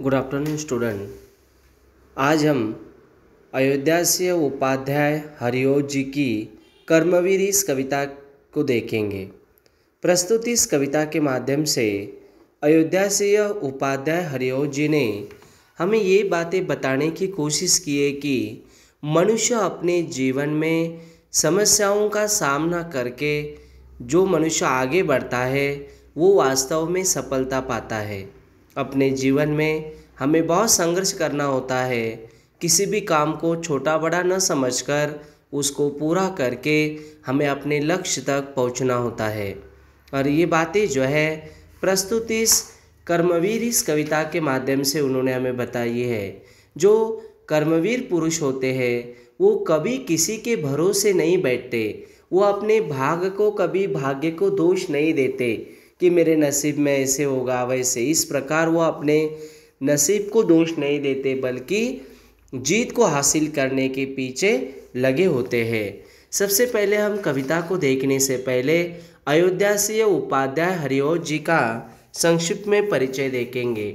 Good afternoon, student. आज हम अयोध्या से उपाध्याय हरिओज जी की कर्मवीर इस कविता को देखेंगे। प्रस्तुत इस कविता के माध्यम से अयोध्या से उपाध्याय हरिओज जी ने हमें ये बातें बताने की कोशिश की है कि मनुष्य अपने जीवन में समस्याओं का सामना करके जो मनुष्य आगे बढ़ता है, वो वास्तव में सफलता पाता है। अपने जीवन में हमें बहुत संघर्ष करना होता है। किसी भी काम को छोटा बड़ा न समझकर उसको पूरा करके हमें अपने लक्ष्य तक पहुँचना होता है। और ये बातें जो है, प्रस्तुत इस कर्मवीर इस कविता के माध्यम से उन्होंने हमें बताई है। जो कर्मवीर पुरुष होते हैं, वो कभी किसी के भरोसे नहीं बैठते, वो अपने भाग को कभी भाग्य को दोष नहीं देते। कि मेरे नसीब में ऐसे होगा, वैसे। इस प्रकार वो अपने नसीब को दोष नहीं देते, बल्कि जीत को हासिल करने के पीछे लगे होते हैं। सबसे पहले हम कविता को देखने से पहले अयोध्या से उपाध्याय हरिओज जी का संक्षिप्त में परिचय देखेंगे।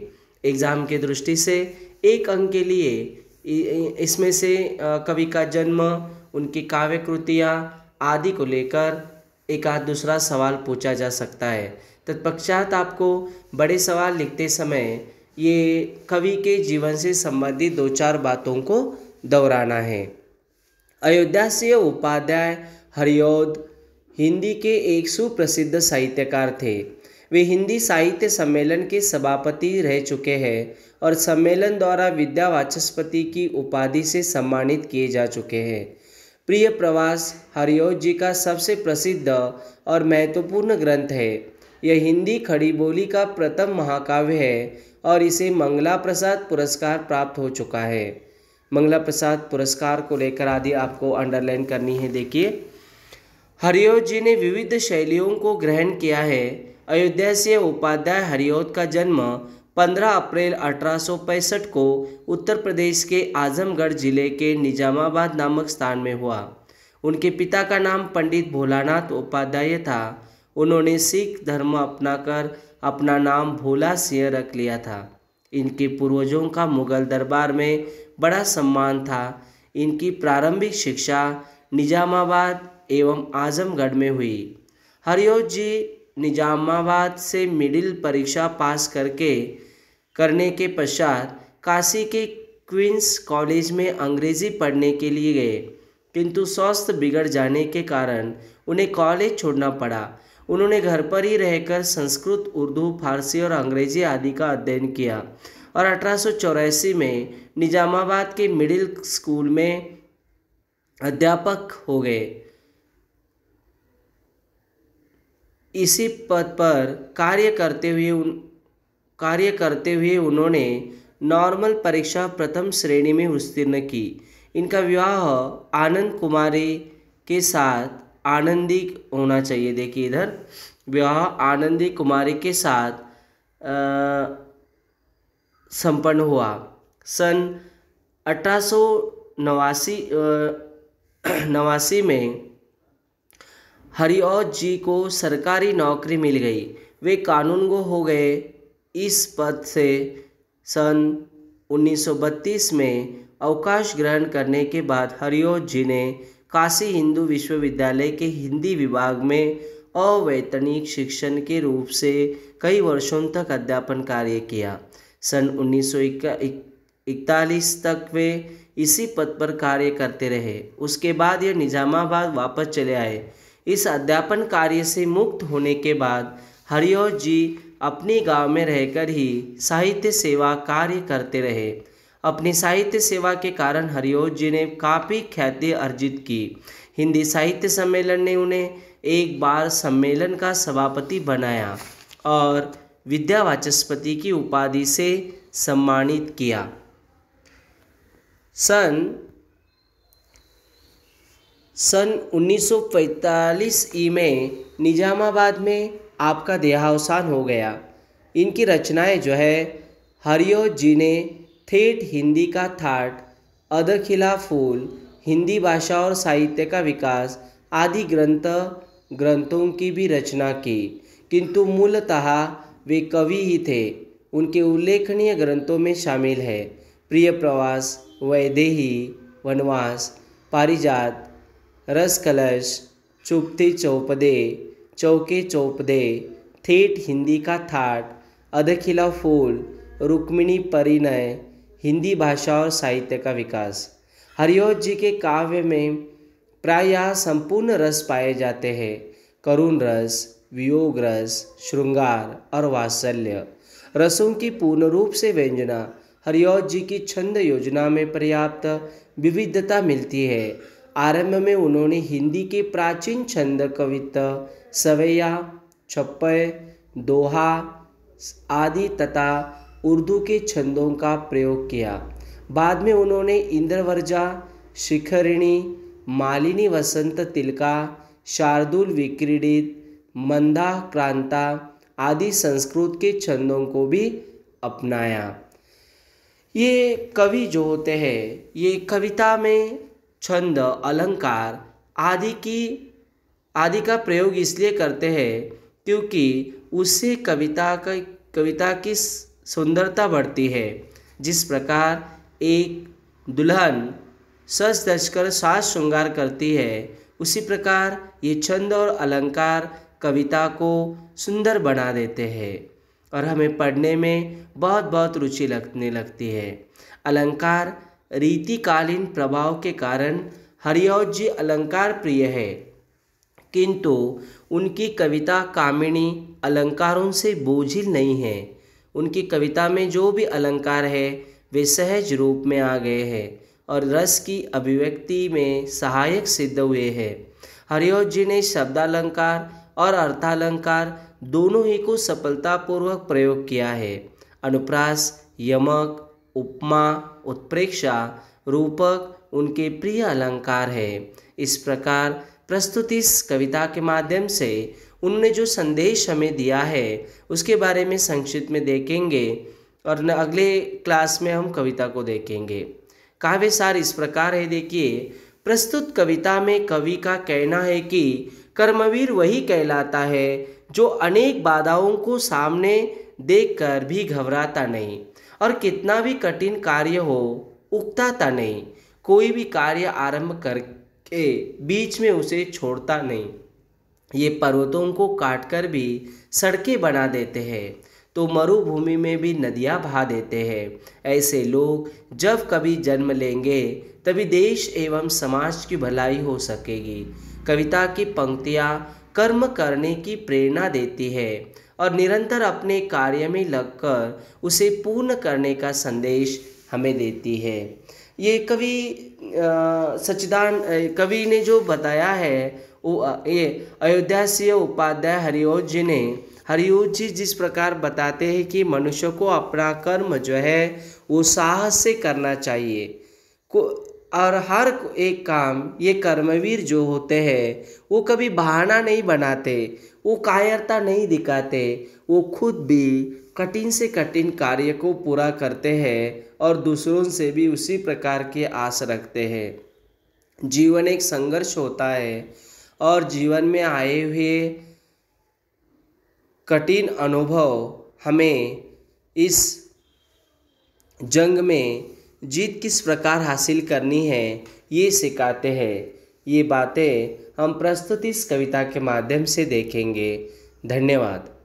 एग्ज़ाम के दृष्टि से एक अंक के लिए इसमें से कवि का जन्म, उनकी काव्य कृतियाँ आदि को लेकर एक आध दूसरा सवाल पूछा जा सकता है। तत्पश्चात आपको बड़े सवाल लिखते समय ये कवि के जीवन से संबंधित दो चार बातों को दोहराना है। अयोध्या से उपाध्याय हरियोद हिंदी के एक सुप्रसिद्ध साहित्यकार थे। वे हिंदी साहित्य सम्मेलन के सभापति रह चुके हैं और सम्मेलन द्वारा विद्या वाचस्पति की उपाधि से सम्मानित किए जा चुके हैं। प्रिय प्रवास हरियोज जी का सबसे प्रसिद्ध और महत्वपूर्ण ग्रंथ है। यह हिंदी खड़ी बोली का प्रथम महाकाव्य है और इसे मंगला प्रसाद पुरस्कार प्राप्त हो चुका है। मंगला प्रसाद पुरस्कार को लेकर आदि आपको अंडरलाइन करनी है, देखिए। हरिओत जी ने विविध शैलियों को ग्रहण किया है। अयोध्या से उपाध्याय हरिओत का जन्म 15 अप्रैल अठारह सौ पैंसठ को उत्तर प्रदेश के आजमगढ़ ज़िले के निजामाबाद नामक स्थान में हुआ। उनके पिता का नाम पंडित भोलानाथ उपाध्याय था। उन्होंने सिख धर्म अपनाकर अपना नाम भोला सिंह रख लिया था। इनके पूर्वजों का मुगल दरबार में बड़ा सम्मान था। इनकी प्रारंभिक शिक्षा निजामाबाद एवं आजमगढ़ में हुई। हरिओज जी निजामाबाद से मिडिल परीक्षा पास करके, करने के पश्चात काशी के क्वींस कॉलेज में अंग्रेज़ी पढ़ने के लिए गए। किंतु स्वास्थ्य बिगड़ जाने के कारण उन्हें कॉलेज छोड़ना पड़ा उन्होंने घर पर ही रहकर संस्कृत, उर्दू, फारसी और अंग्रेज़ी आदि का अध्ययन किया और अठारह सौ चौरासी में निजामाबाद के मिडिल स्कूल में अध्यापक हो गए। इसी पद पर कार्य करते हुए उन, कार्य करते हुए उन्होंने नॉर्मल परीक्षा प्रथम श्रेणी में उत्तीर्ण की। इनका विवाह आनंद कुमारी के साथ आनंदी होना चाहिए। देखिए इधर, विवाह आनंदी कुमारी के साथ संपन्न हुआ। सन अठारह नवासी नवासी में हरिओज जी को सरकारी नौकरी मिल गई। वे कानूनगो हो गए। इस पद से सन 1932 में अवकाश ग्रहण करने के बाद हरिओज जी ने काशी हिंदू विश्वविद्यालय के हिंदी विभाग में अवैतनिक शिक्षण के रूप से कई वर्षों तक अध्यापन कार्य किया। सन उन्नीस इकतालीस तक वे इसी पद पर कार्य करते रहे। उसके बाद यह निजामाबाद वापस चले आए। इस अध्यापन कार्य से मुक्त होने के बाद हरिओज जी अपने गाँव में रहकर ही साहित्य सेवा कार्य करते रहे। अपनी साहित्य सेवा के कारण हरिओज जी ने काफ़ी ख्याति अर्जित की। हिंदी साहित्य सम्मेलन ने उन्हें एक बार सम्मेलन का सभापति बनाया और विद्यावाचस्पति की उपाधि से सम्मानित किया। सन सन 1945 ई में निजामाबाद में आपका देहावसान हो गया। इनकी रचनाएँ जो है, हरिओ जी ने ठेठ हिंदी का थाट, अदखिला फूल, हिंदी भाषा और साहित्य का विकास आदि ग्रंथ, ग्रंथों की भी रचना की। किंतु मूलतः वे कवि ही थे। उनके उल्लेखनीय ग्रंथों में शामिल है। प्रिय प्रवास, वैदेही, वनवास, पारिजात रस कलश चुपते चौपदे, चौके चौपदे ठेठ हिंदी का थाट अधखिला फूल, रुक्मिणी परिणय हिंदी भाषा और साहित्य का विकास। हरिओत जी के काव्य में प्रायः संपूर्ण रस पाए जाते हैं। करुण रस, वियोग रस, श्रृंगार और वात्सल्य। रसों की पूर्ण रूप से व्यंजना हरिओत जी की छंद योजना में पर्याप्त विविधता मिलती है। आरंभ में उन्होंने हिंदी के प्राचीन छंद कविता, सवैया छप्पय दोहा आदि तथा उर्दू के छंदों का प्रयोग किया। बाद में उन्होंने इंद्रवर्जा, शिखरिणी, मालिनी वसंत तिलका, शार्दुल विक्रीडित, मंदा क्रांता आदि संस्कृत के छंदों को भी अपनाया। ये कवि जो होते हैं, ये कविता में छंद, अलंकार आदि की, आदि का प्रयोग इसलिए करते हैं क्योंकि उससे कविता का, कविता की सुंदरता बढ़ती है। जिस प्रकार एक दुल्हन सच दच कर साज श्रृंगार करती है, उसी प्रकार ये छंद और अलंकार कविता को सुंदर बना देते हैं और हमें पढ़ने में बहुत बहुत रुचि लगने लगती है। अलंकार रीतिकालीन प्रभाव के कारण हरिओत जी अलंकार प्रिय है, किंतु उनकी कविता कामिनी अलंकारों से बोझिल नहीं है। उनकी कविता में जो भी अलंकार है, वे सहज रूप में आ गए हैं और रस की अभिव्यक्ति में सहायक सिद्ध हुए हैं। हरिओत जी ने शब्दालंकार और अर्थालंकार दोनों ही को सफलतापूर्वक प्रयोग किया है। अनुप्रास, यमक, उपमा, उत्प्रेक्षा, रूपक उनके प्रिय अलंकार है। इस प्रकार प्रस्तुत इस कविता के माध्यम से उन्होंने जो संदेश हमें दिया है, उसके बारे में संक्षिप्त में देखेंगे और अगले क्लास में हम कविता को देखेंगे। काव्य सार इस प्रकार है, देखिए, प्रस्तुत कविता में कवि का कहना है कि कर्मवीर वही कहलाता है, जो अनेक बाधाओं को सामने देखकर भी घबराता नहीं, और कितना भी कठिन कार्य हो उगताता नहीं, कोई भी कार्य आरंभ करके बीच में उसे छोड़ता नहीं। ये पर्वतों को काटकर भी सड़कें बना देते हैं तो मरुभूमि में भी नदियाँ बहा देते हैं। ऐसे लोग जब कभी जन्म लेंगे, तभी देश एवं समाज की भलाई हो सकेगी। कविता की पंक्तियाँ कर्म करने की प्रेरणा देती है और निरंतर अपने कार्य में लगकर उसे पूर्ण करने का संदेश हमें देती है। ये कवि सचिदान कवि ने जो बताया है ये अयोध्या से उपाध्याय हरिओज जी ने हरिओज जी जिस प्रकार बताते हैं कि मनुष्य को अपना कर्म जो है, वो साहस से करना चाहिए। को, और हर एक काम, ये कर्मवीर जो होते हैं, वो कभी बहाना नहीं बनाते, वो कायरता नहीं दिखाते, वो खुद भी कठिन से कठिन कार्य को पूरा करते हैं और दूसरों से भी उसी प्रकार की आस रखते हैं। जीवन एक संघर्ष होता है और जीवन में आए हुए कठिन अनुभव हमें इस जंग में जीत किस प्रकार हासिल करनी है, ये सिखाते हैं। ये बातें हम प्रस्तुत इस कविता के माध्यम से देखेंगे। धन्यवाद।